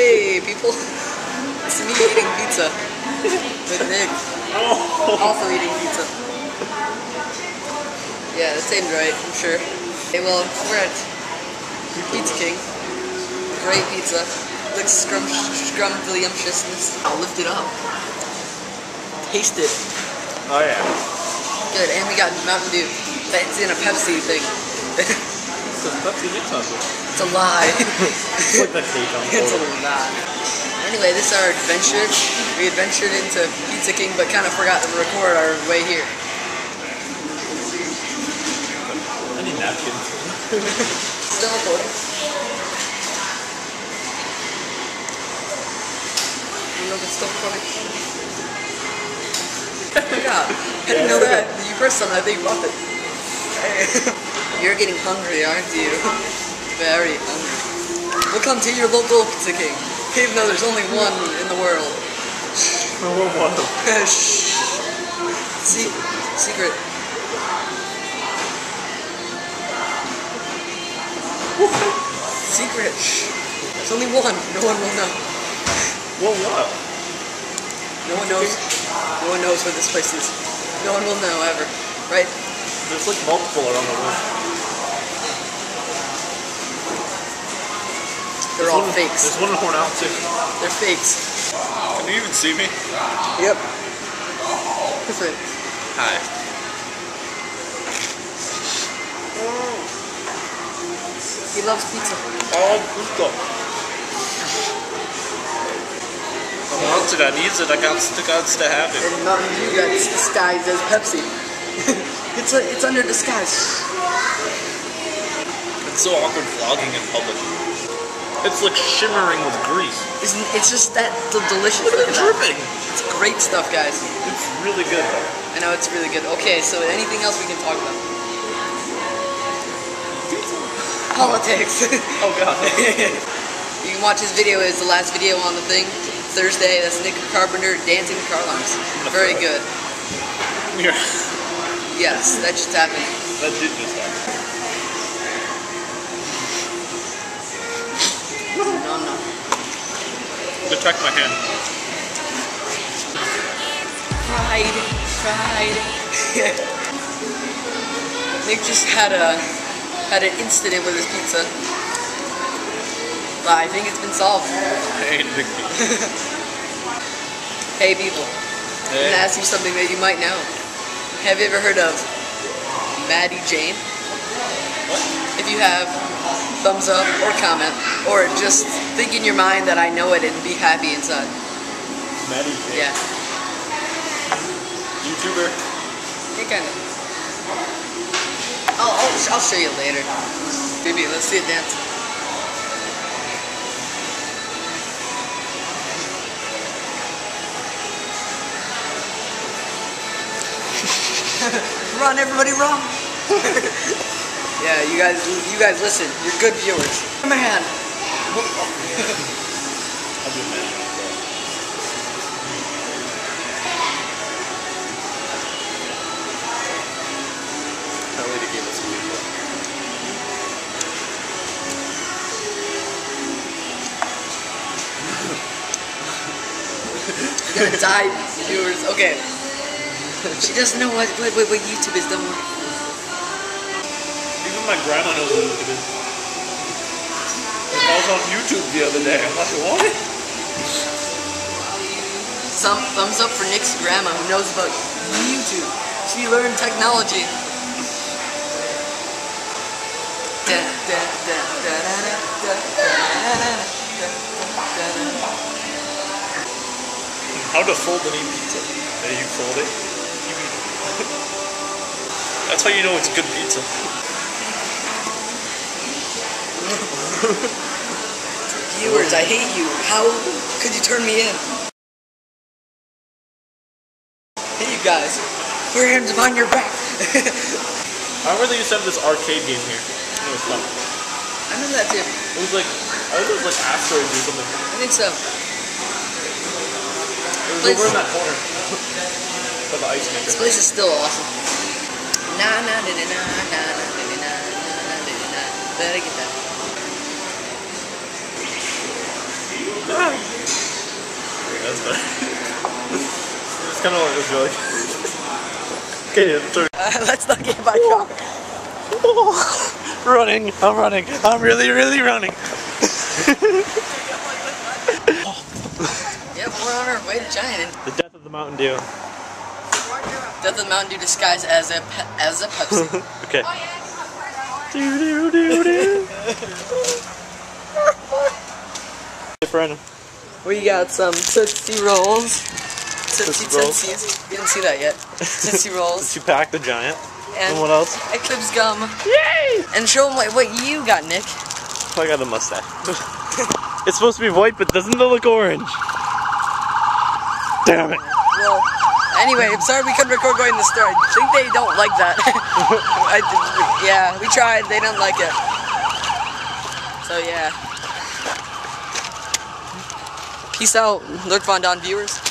Hey people, it's me eating pizza with Nick, Oh. also eating pizza. Yeah, that seemed right, I'm sure. Hey, well, we're at Pizza King. Great pizza. Looks scrum scrumptious. I'll lift it up. Taste it. Oh yeah. Good, and we got Mountain Dew. That's in a Pepsi thing. Nick's on it's a lie. It's like the cake on the It's a lot. Anyway, this is our adventure. We adventured into Pizza King, but kind of forgot to record our way here. I need napkins. Still recording. I know it's still recording. God, I didn't know that. You pressed something, I think you bought it. You're getting hungry, aren't you? Very hungry. We'll come to your local King, even though there's only one in the world. What? Shh. Se- secret. Secret. There's only one. No one will know. Well, what? No one knows. No one knows where this place is. No one will know ever. Right? There's like multiple around the room. They're There's all one- fakes. There's one in Hornell too. They're fakes. Can you even see me? Yep. Different. Hi. He loves pizza. Oh, gusto. Once I needs it, I got to, got to have it. And Mountain Dew got disguised as Pepsi. it's a, it's under disguise. It's so awkward vlogging in public. It's like shimmering with grease. Isn't it's just that the delicious. Look at it dripping. It's great stuff, guys. It's really good though. I know it's really good. Okay, so anything else we can talk about? Politics. Oh god. you can watch his video. It's the last video on the thing. Thursday. That's Nick Carpenter dancing with car alarms. Very good. Here. Yes, that just happened. That did just happen. Detect my hand. Pride, pride. Nick just had a had an incident with his pizza. But I think it's been solved. Hey, big. Hey people, I'm gonna ask you something that you might know. Have you ever heard of Maddi Jane? What? If you have, thumbs up or comment, or just think in your mind that I know it and be happy inside. Yeah, YouTuber. you kind of. I'll, I'll, I'll show you later. Baby, let's see it dance. run, everybody, run! yeah, you guys, you guys, listen. You're good viewers. Man, I'll do Maddie. That lady gave us a new book. you're die, viewers. Okay. She doesn't know what, what, what, what YouTube is. Don't worry my grandma knows what it is. I was on YouTube the other day. I'm like, what? Some thumbs up for Nick's grandma who knows about YouTube. She learned technology. How to fold an e-pizza. You fold it. That's how you know it's good pizza. Viewers, I hate you. How could you turn me in? Hey, you guys. Your hands behind your back. I remember they used to have this arcade game here. It was fun. I know that too. It was like, I think it was like asteroids or something. I think so. It was over in that corner. By the ice maker. This place is still awesome. Na na na na na na na na na na na na na. Better get that. That's better. it's kind of like it's really. okay, third. Uh, let's not get by shock. running. I'm running. I'm really, really running. Yep, we're on our way to Giant. The death of the Mountain Dew. Death of the Mountain Dew disguised as a pe- as a Pepsi. Okay. Do do do do. Brandon. we got some Tootsie Rolls. Tootsie Tootsie Rolls. Tootsies. You didn't see that yet. Tootsie Rolls. Two pack the giant. And And what else? Eclipse Gum. Yay! And show them what, what you got, Nick. I got a mustache. it's supposed to be white, but doesn't it look orange? Damn it. Well, anyway, I'm sorry we couldn't record going in the store. I think they don't like that. I, yeah, we tried. They didn't like it. So yeah. Peace out, Lerkvondon viewers.